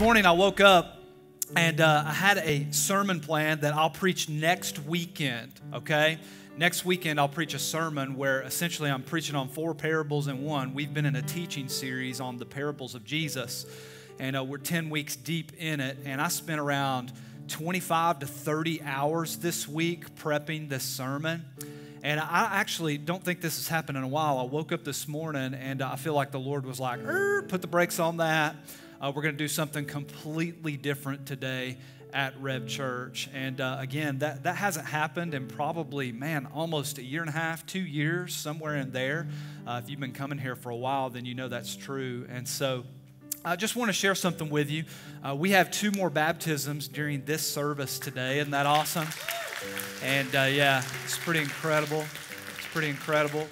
Morning I woke up and uh, I had a sermon plan that I'll preach next weekend, okay? Next weekend, I'll preach a sermon where essentially I'm preaching on four parables in one. We've been in a teaching series on the parables of Jesus, and uh, we're 10 weeks deep in it. And I spent around 25 to 30 hours this week prepping this sermon. And I actually don't think this has happened in a while. I woke up this morning and I feel like the Lord was like, put the brakes on that. Uh, we're going to do something completely different today at Rev Church. And uh, again, that, that hasn't happened in probably, man, almost a year and a half, two years, somewhere in there. Uh, if you've been coming here for a while, then you know that's true. And so I just want to share something with you. Uh, we have two more baptisms during this service today. Isn't that awesome? And uh, yeah, it's pretty incredible. It's pretty incredible.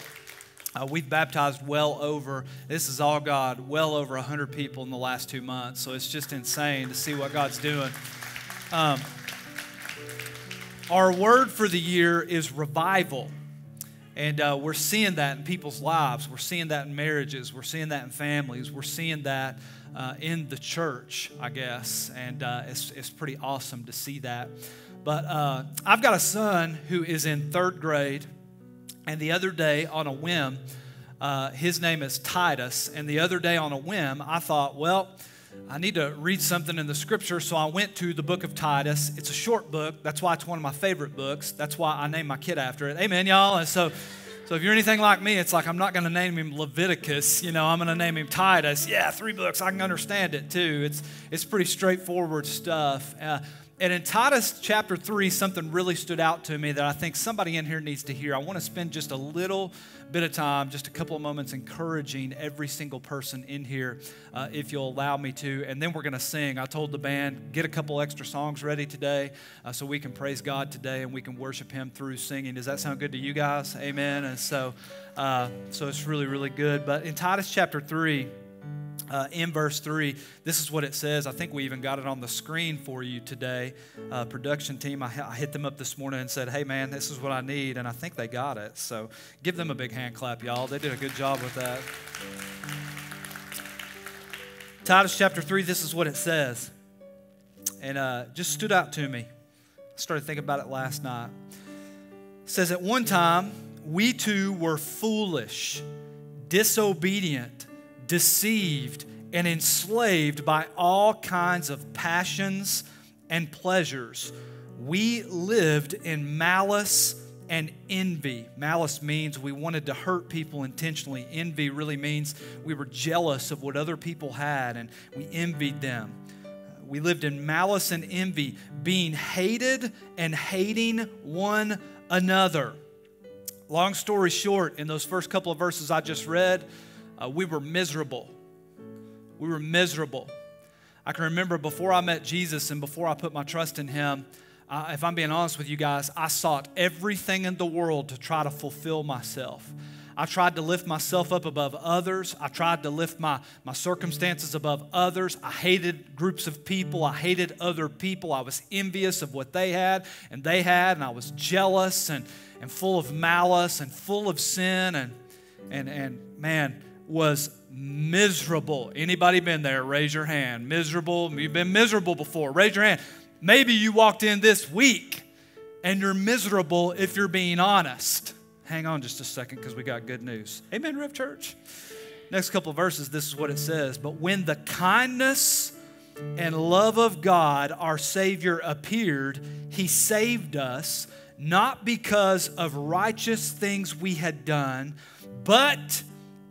Uh, we've baptized well over, this is all God, well over 100 people in the last two months. So it's just insane to see what God's doing. Um, our word for the year is revival. And uh, we're seeing that in people's lives. We're seeing that in marriages. We're seeing that in families. We're seeing that uh, in the church, I guess. And uh, it's, it's pretty awesome to see that. But uh, I've got a son who is in third grade. And the other day, on a whim, uh, his name is Titus. And the other day, on a whim, I thought, well, I need to read something in the scripture, so I went to the book of Titus. It's a short book. That's why it's one of my favorite books. That's why I named my kid after it. Amen, y'all. And so, so if you're anything like me, it's like I'm not going to name him Leviticus. You know, I'm going to name him Titus. Yeah, three books. I can understand it too. It's it's pretty straightforward stuff. Uh, and in Titus chapter 3, something really stood out to me that I think somebody in here needs to hear. I want to spend just a little bit of time, just a couple of moments, encouraging every single person in here, uh, if you'll allow me to. And then we're going to sing. I told the band, get a couple extra songs ready today uh, so we can praise God today and we can worship Him through singing. Does that sound good to you guys? Amen. And so, uh, so it's really, really good. But in Titus chapter 3, uh, in verse 3, this is what it says. I think we even got it on the screen for you today. Uh, production team, I, I, hit them up this morning and said, hey, man, this is what I need. And I think they got it. So give them a big hand clap, y'all. They did a good job with that. Titus chapter 3, this is what it says. And uh, just stood out to me. I started thinking about it last night. It says, At one time, we too were foolish, disobedient deceived and enslaved by all kinds of passions and pleasures. We lived in malice and envy. Malice means we wanted to hurt people intentionally. Envy really means we were jealous of what other people had and we envied them. We lived in malice and envy, being hated and hating one another. Long story short, in those first couple of verses I just read, uh, we were miserable. We were miserable. I can remember before I met Jesus and before I put my trust in Him, uh, if I'm being honest with you guys, I sought everything in the world to try to fulfill myself. I tried to lift myself up above others. I tried to lift my, my circumstances above others. I hated groups of people. I hated other people. I was envious of what they had and they had, and I was jealous and, and full of malice and full of sin. And, and, and man, was miserable. Anybody been there? Raise your hand. Miserable. You've been miserable before. Raise your hand. Maybe you walked in this week and you're miserable if you're being honest. Hang on just a second because we got good news. Amen, Rev Church. Next couple verses, this is what it says. But when the kindness and love of God, our Savior, appeared, He saved us, not because of righteous things we had done, but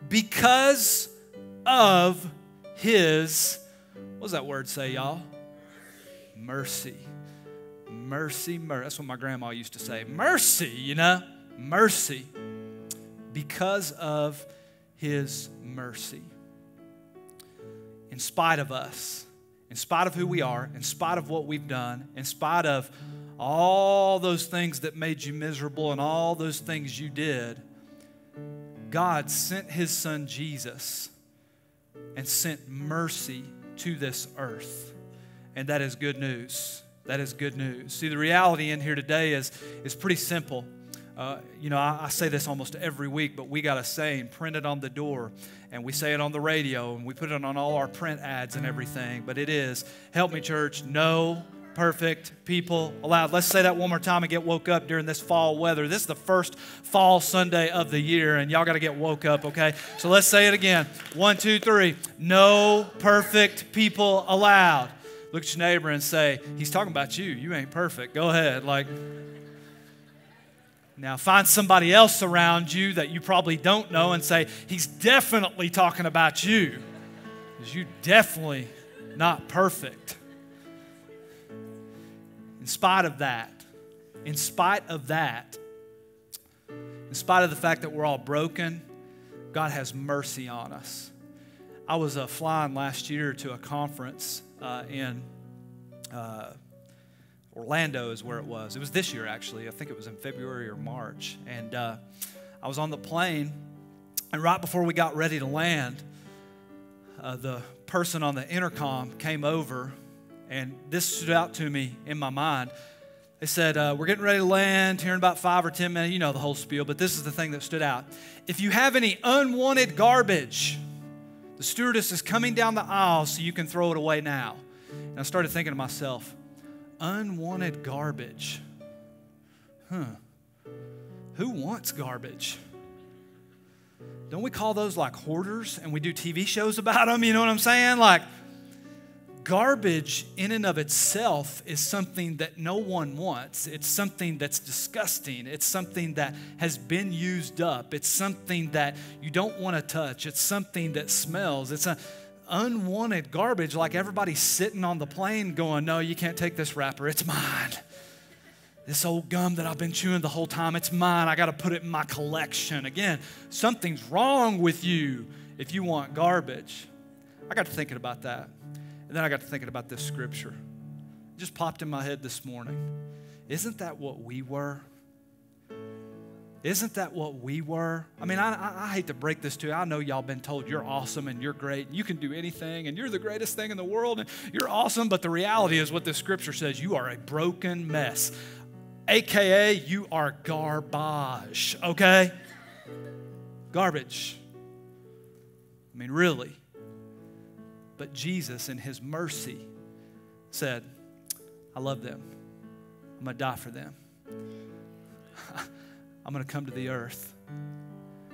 because of his, what does that word say, y'all? Mercy. Mercy, mercy. That's what my grandma used to say. Mercy, you know? Mercy. Because of his mercy. In spite of us, in spite of who we are, in spite of what we've done, in spite of all those things that made you miserable and all those things you did, God sent his son Jesus and sent mercy to this earth. And that is good news. That is good news. See, the reality in here today is, is pretty simple. Uh, you know, I, I, say this almost every week, but we got a saying printed on the door, and we say it on the radio, and we put it on all our print ads and everything. But it is, help me, church, no perfect people allowed. Let's say that one more time and get woke up during this fall weather. This is the first fall Sunday of the year, and y'all got to get woke up, okay? So let's say it again. One, two, three. No perfect people allowed. Look at your neighbor and say, He's talking about you. You ain't perfect. Go ahead. Like, now, find somebody else around you that you probably don't know and say, He's definitely talking about you. Because you definitely not perfect. In spite of that, in spite of that, in spite of the fact that we're all broken, God has mercy on us. I was uh, flying last year to a conference uh, in uh, Orlando is where it was. It was this year, actually. I think it was in February or March. And uh, I was on the plane, and right before we got ready to land, uh, the person on the intercom came over, and this stood out to me in my mind. They said, uh, We're getting ready to land here in about five or 10 minutes. You know the whole spiel, but this is the thing that stood out. If you have any unwanted garbage, the stewardess is coming down the aisle so you can throw it away now. And I started thinking to myself, unwanted garbage. Huh. Who wants garbage? Don't we call those like hoarders and we do TV shows about them? You know what I'm saying? Like, garbage in and of itself is something that no one wants. It's something that's disgusting. It's something that has been used up. It's something that you don't want to touch. It's something that smells. It's a unwanted garbage, like everybody's sitting on the plane going, No, you can't take this wrapper, it's mine. This old gum that I've been chewing the whole time, it's mine. I got to put it in my collection. Again, something's wrong with you if you want garbage. I got to thinking about that. And then I got to thinking about this scripture. It just popped in my head this morning. Isn't that what we were? Isn't that what we were? I mean, I, I, hate to break this to you. I know y'all been told you're awesome and you're great and you can do anything and you're the greatest thing in the world and you're awesome, but the reality is what this scripture says you are a broken mess. AKA, you are garbage, okay? Garbage. I mean, really. But Jesus, in his mercy, said, I love them. I'm going to die for them. I'm going to come to the earth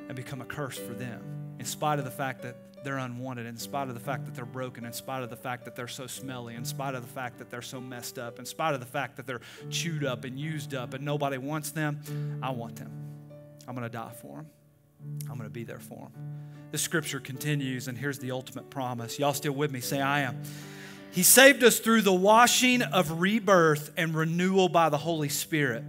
and become a curse for them, in spite of the fact that they're unwanted, in spite of the fact that they're broken, in spite of the fact that they're so smelly, in spite of the fact that they're so messed up, in spite of the fact that they're chewed up and used up and nobody wants them. I want them. I'm going to die for them. I'm going to be there for them. The scripture continues, and here's the ultimate promise. Y'all still with me? Say, I am. He saved us through the washing of rebirth and renewal by the Holy Spirit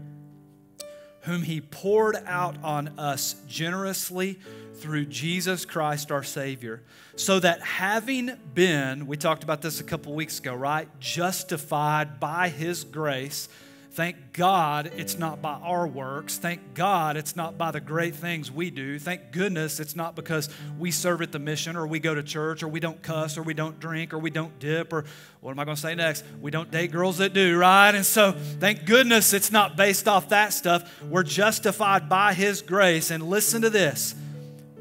whom he poured out on us generously through Jesus Christ our Savior, so that having been, we talked about this a couple weeks ago, right? Justified by his grace Thank God it's not by our works. Thank God it's not by the great things we do. Thank goodness it's not because we serve at the mission or we go to church or we don't cuss or we don't drink or we don't dip or what am I going to say next? We don't date girls that do, right? And so thank goodness it's not based off that stuff. We're justified by His grace. And listen to this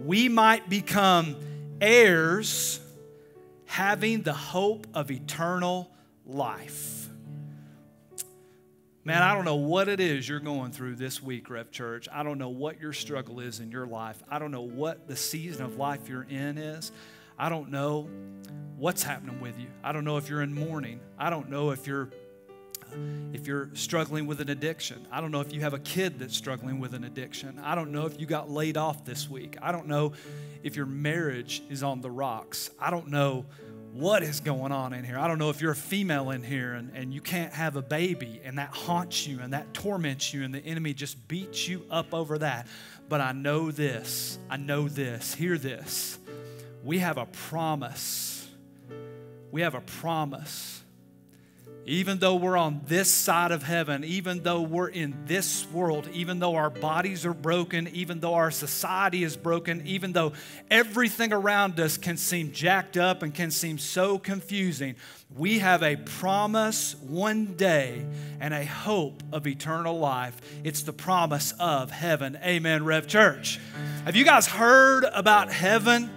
we might become heirs having the hope of eternal life. Man, I don't know what it is you're going through this week, Rev Church. I don't know what your struggle is in your life. I don't know what the season of life you're in is. I don't know what's happening with you. I don't know if you're in mourning. I don't know if you're if you're struggling with an addiction. I don't know if you have a kid that's struggling with an addiction. I don't know if you got laid off this week. I don't know if your marriage is on the rocks. I don't know what is going on in here. I don't know if you're a female in here and, and you can't have a baby and that haunts you and that torments you and the enemy just beats you up over that. But I know this. I know this. Hear this. We have a promise. We have a promise even though we're on this side of heaven, even though we're in this world, even though our bodies are broken, even though our society is broken, even though everything around us can seem jacked up and can seem so confusing, we have a promise one day and a hope of eternal life. It's the promise of heaven. Amen, Rev Church. Have you guys heard about heaven?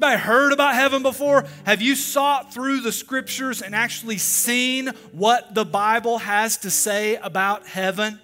Anybody heard about heaven before? Have you sought through the scriptures and actually seen what the Bible has to say about heaven?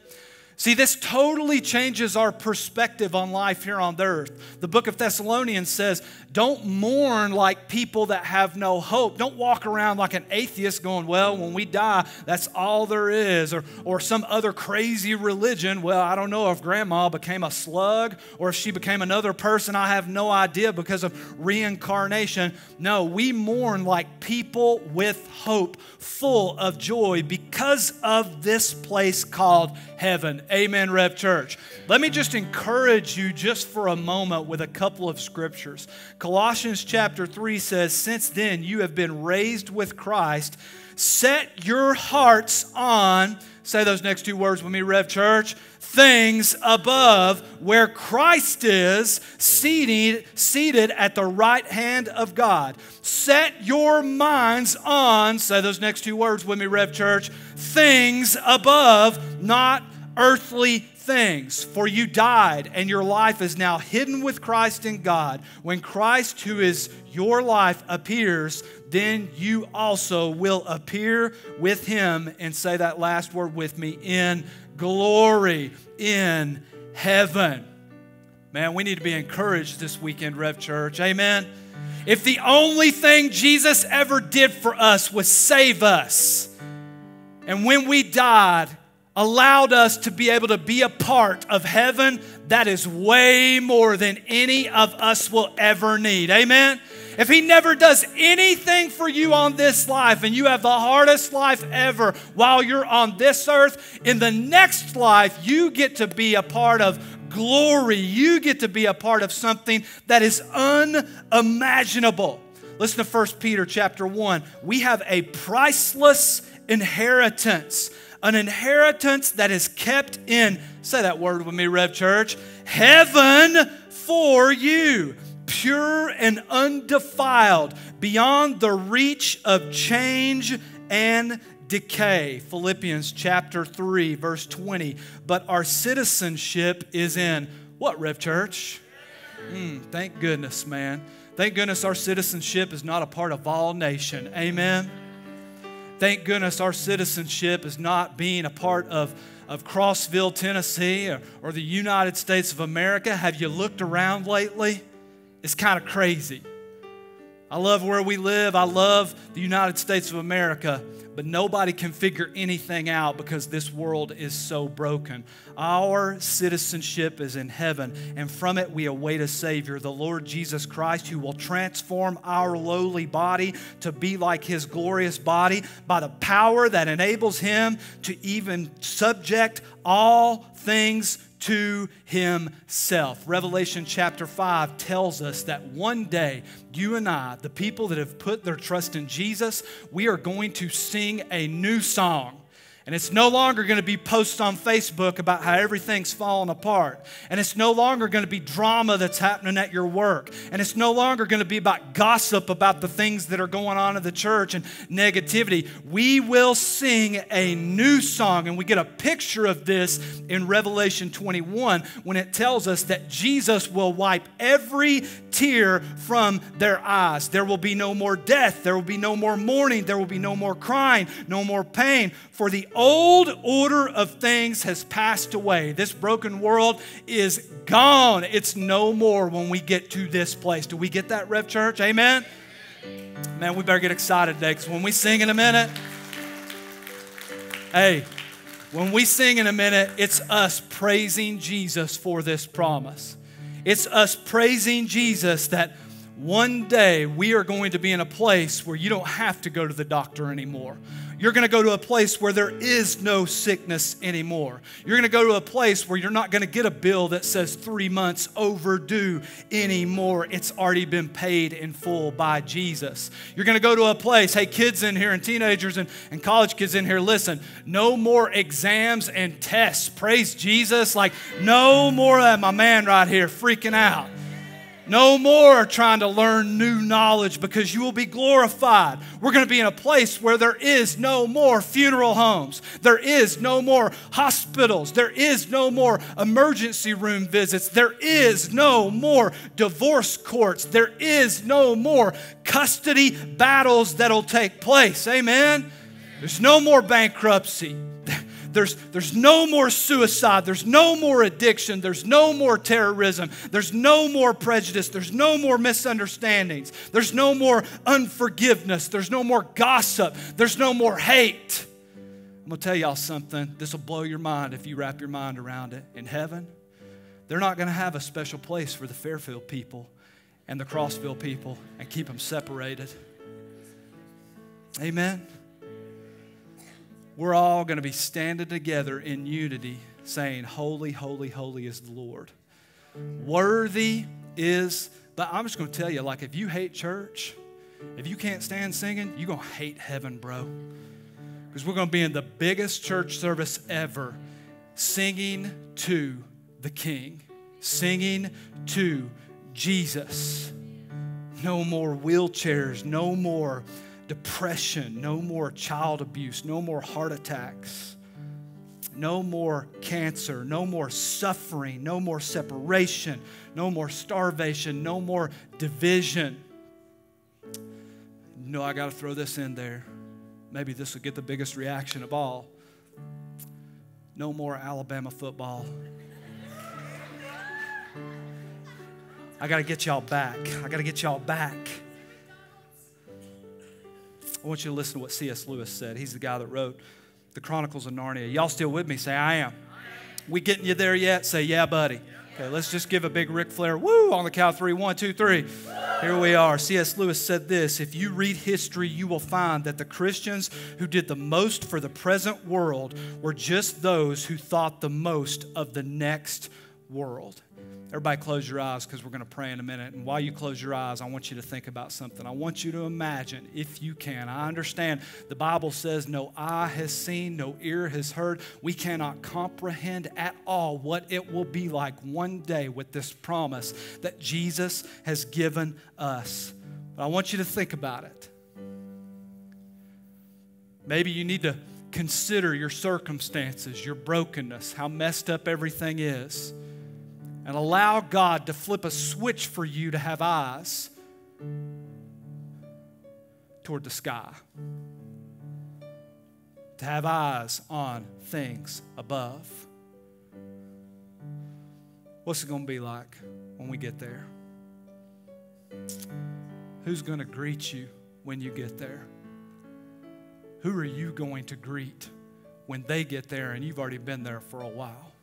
See, this totally changes our perspective on life here on earth. The book of Thessalonians says, Don't mourn like people that have no hope. Don't walk around like an atheist going, Well, when we die, that's all there is. Or, or some other crazy religion. Well, I don't know if grandma became a slug or if she became another person. I have no idea because of reincarnation. No, we mourn like people with hope, full of joy because of this place called heaven. Amen, Rev Church. Let me just encourage you just for a moment with a couple of scriptures. Colossians chapter 3 says, Since then you have been raised with Christ, set your hearts on, say those next two words with me, Rev Church, things above where Christ is seated, seated at the right hand of God. Set your minds on, say those next two words with me, Rev Church, things above, not earthly things. For you died, and your life is now hidden with Christ in God. When Christ, who is your life, appears, then you also will appear with him. And say that last word with me in glory, in heaven. Man, we need to be encouraged this weekend, Rev Church. Amen. If the only thing Jesus ever did for us was save us, and when we died, allowed us to be able to be a part of heaven that is way more than any of us will ever need. Amen? If He never does anything for you on this life and you have the hardest life ever while you're on this earth, in the next life, you get to be a part of glory. You get to be a part of something that is unimaginable. Listen to 1 Peter chapter 1. We have a priceless inheritance an inheritance that is kept in, say that word with me, Rev Church, heaven for you, pure and undefiled, beyond the reach of change and decay. Philippians chapter 3, verse 20. But our citizenship is in what, Rev Church? Mm, thank goodness, man. Thank goodness our citizenship is not a part of all nation. Amen. Thank goodness our citizenship is not being a part of, of Crossville, Tennessee, or, or the United States of America. Have you looked around lately? It's kind of crazy. I love where we live. I love the United States of America but nobody can figure anything out because this world is so broken. Our citizenship is in heaven, and from it we await a Savior, the Lord Jesus Christ, who will transform our lowly body to be like His glorious body by the power that enables Him to even subject all things to himself. Revelation chapter 5 tells us that one day, you and I, the people that have put their trust in Jesus, we are going to sing a new song. And it's no longer going to be posts on Facebook about how everything's falling apart. And it's no longer going to be drama that's happening at your work. And it's no longer going to be about gossip about the things that are going on in the church and negativity. We will sing a new song. And we get a picture of this in Revelation 21 when it tells us that Jesus will wipe every tear from their eyes. There will be no more death. There will be no more mourning. There will be no more crying, no more pain. For the old order of things has passed away. This broken world is gone. It's no more when we get to this place. Do we get that, Rev Church? Amen? Man, we better get excited today because when we sing in a minute, hey, when we sing in a minute, it's us praising Jesus for this promise. It's us praising Jesus that one day we are going to be in a place where you don't have to go to the doctor anymore. You're going to go to a place where there is no sickness anymore. You're going to go to a place where you're not going to get a bill that says three months overdue anymore. It's already been paid in full by Jesus. You're going to go to a place, hey, kids in here and teenagers and, and college kids in here, listen, no more exams and tests. Praise Jesus. Like, no more of my man right here freaking out. No more trying to learn new knowledge because you will be glorified. We're going to be in a place where there is no more funeral homes. There is no more hospitals. There is no more emergency room visits. There is no more divorce courts. There is no more custody battles that'll take place. Amen? There's no more bankruptcy. There's, there's no more suicide. There's no more addiction. There's no more terrorism. There's no more prejudice. There's no more misunderstandings. There's no more unforgiveness. There's no more gossip. There's no more hate. I'm going to tell y'all something. This will blow your mind if you wrap your mind around it. In heaven, they're not going to have a special place for the Fairfield people and the Crossville people and keep them separated. Amen we're all going to be standing together in unity saying, Holy, holy, holy is the Lord. Worthy is, but I'm just going to tell you, like, if you hate church, if you can't stand singing, you're going to hate heaven, bro. Because we're going to be in the biggest church service ever singing to the King, singing to Jesus. No more wheelchairs, no more depression, no more child abuse, no more heart attacks, no more cancer, no more suffering, no more separation, no more starvation, no more division. No, I got to throw this in there. Maybe this will get the biggest reaction of all. No more Alabama football. I got to get y'all back. I got to get y'all back. I want you to listen to what C.S. Lewis said. He's the guy that wrote the Chronicles of Narnia. Y'all still with me? Say, I am. We getting you there yet? Say, yeah, buddy. Okay, let's just give a big Ric Flair woo on the count three. One, two, three. Here we are. C.S. Lewis said this If you read history, you will find that the Christians who did the most for the present world were just those who thought the most of the next world. Everybody, close your eyes because we're going to pray in a minute. And while you close your eyes, I want you to think about something. I want you to imagine, if you can. I understand the Bible says, No eye has seen, no ear has heard. We cannot comprehend at all what it will be like one day with this promise that Jesus has given us. But I want you to think about it. Maybe you need to consider your circumstances, your brokenness, how messed up everything is and allow God to flip a switch for you to have eyes toward the sky, to have eyes on things above. What's it going to be like when we get there? Who's going to greet you when you get there? Who are you going to greet when they get there and you've already been there for a while?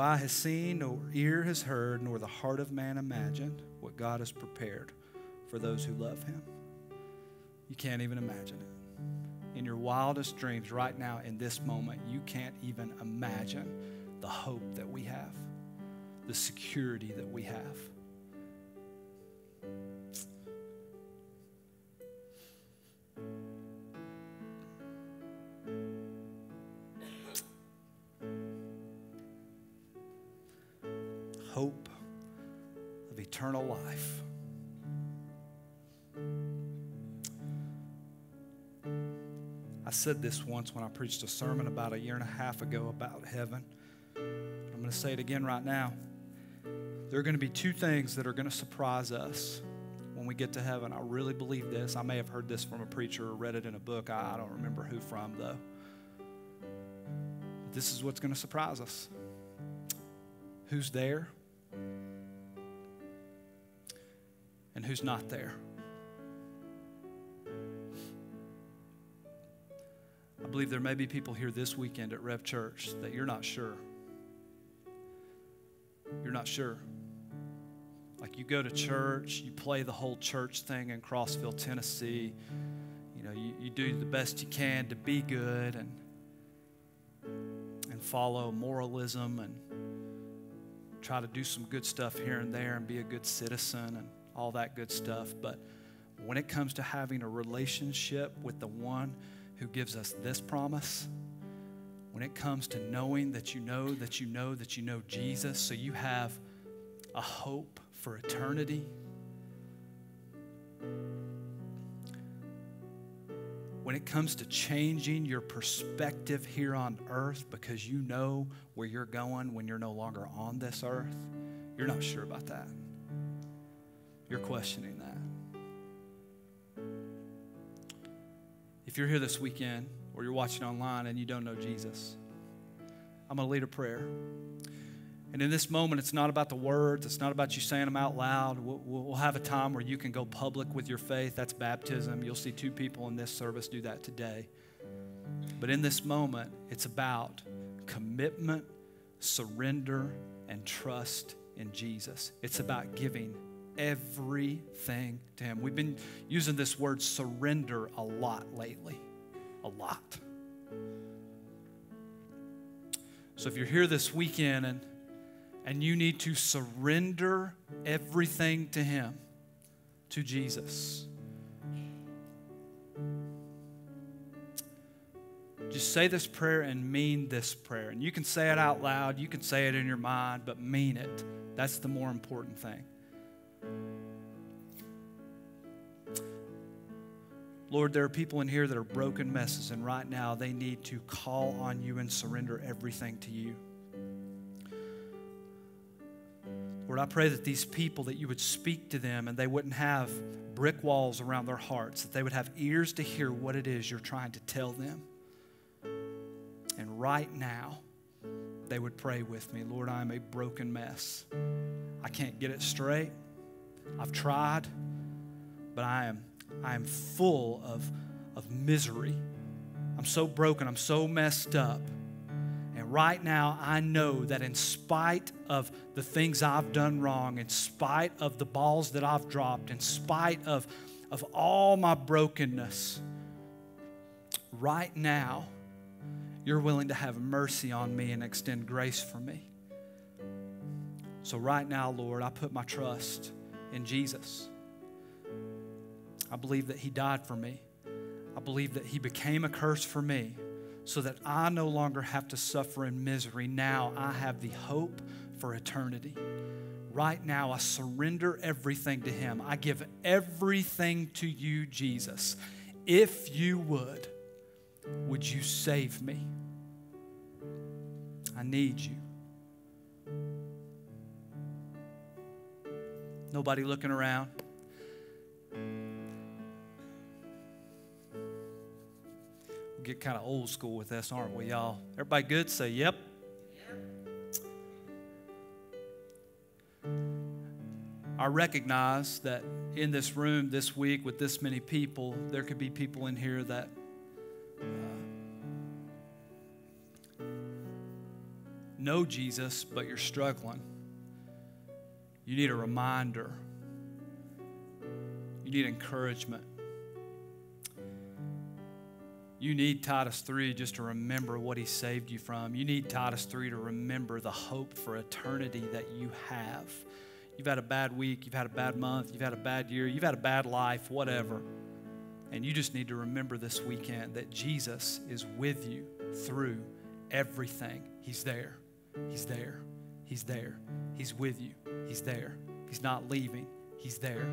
Eye has seen, nor ear has heard, nor the heart of man imagined what God has prepared for those who love him. You can't even imagine it. In your wildest dreams, right now, in this moment, you can't even imagine the hope that we have, the security that we have. Eternal life. I said this once when I preached a sermon about a year and a half ago about heaven. I'm going to say it again right now. There are going to be two things that are going to surprise us when we get to heaven. I really believe this. I may have heard this from a preacher or read it in a book. I don't remember who from, though. But this is what's going to surprise us who's there who's not there. I believe there may be people here this weekend at Rev Church that you're not sure. You're not sure. Like you go to church, you play the whole church thing in Crossville, Tennessee. You know, you, you do the best you can to be good and and follow moralism and try to do some good stuff here and there and be a good citizen and all that good stuff. But when it comes to having a relationship with the one who gives us this promise, when it comes to knowing that you know that you know that you know Jesus, so you have a hope for eternity. When it comes to changing your perspective here on earth because you know where you're going when you're no longer on this earth, you're not sure about that. You're questioning that. If you're here this weekend or you're watching online and you don't know Jesus, I'm going to lead a prayer. And in this moment, it's not about the words, it's not about you saying them out loud. We'll, we'll, have a time where you can go public with your faith. That's baptism. You'll see two people in this service do that today. But in this moment, it's about commitment, surrender, and trust in Jesus. It's about giving everything to Him. We've been using this word surrender a lot lately. A lot. So if you're here this weekend and and you need to surrender everything to Him, to Jesus. Just say this prayer and mean this prayer. And you can say it out loud, you can say it in your mind, but mean it. That's the more important thing. Lord, there are people in here that are broken messes, and right now they need to call on you and surrender everything to you. Lord, I pray that these people, that you would speak to them and they wouldn't have brick walls around their hearts, that they would have ears to hear what it is you're trying to tell them. And right now, they would pray with me Lord, I am a broken mess. I can't get it straight. I've tried, but I am, I am full of, of misery. I'm so broken. I'm so messed up And right now, I know that in spite of the things I've done wrong, in spite of the balls that I've dropped, in spite of, of all my brokenness, right now, you're willing to have mercy on me and extend grace for me. So, right now, Lord, I put my trust in Jesus. I believe that He died for me. I believe that He became a curse for me so that I no longer have to suffer in misery. Now I have the hope for eternity. Right now, I surrender everything to Him. I give everything to you, Jesus. If you would, would you save me? I need you. Nobody looking around. Get kind of old school with this, aren't we, y'all? Everybody good? Say, yep. I recognize that in this room this week with this many people, there could be people in here that uh, know Jesus, but you're struggling. You need a reminder, you need encouragement. You need Titus 3 just to remember what he saved you from. You need Titus 3 to remember the hope for eternity that you have. You've had a bad week, you've had a bad month, you've had a bad year, you've had a bad life, whatever. And you just need to remember this weekend that Jesus is with you through everything. He's there. He's there. He's there. He's with you. He's there. He's not leaving. He's there.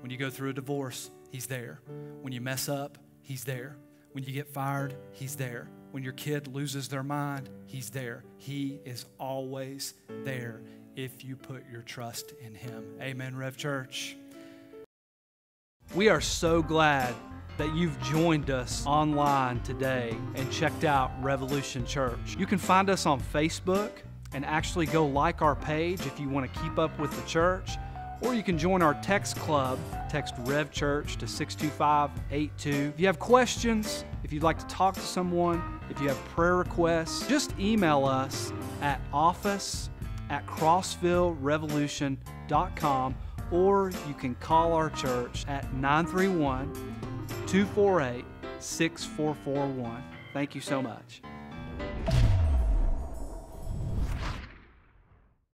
When you go through a divorce, He's there. When you mess up, He's there. When you get fired, He's there. When your kid loses their mind, He's there. He is always there if you put your trust in Him. Amen, Rev Church. We are so glad that you've joined us online today and checked out Revolution Church. You can find us on Facebook and actually go like our page if you want to keep up with the church. Or you can join our text club. Text Rev Church to 62582. If you have questions, if you'd like to talk to someone, if you have prayer requests, just email us at office at crossvillerevolution.com or you can call our church at 931 248 6441. Thank you so much.